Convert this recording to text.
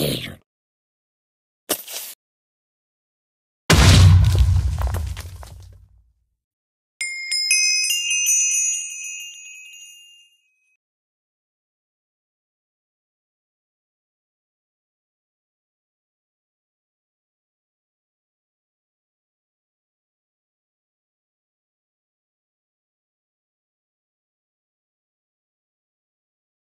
tired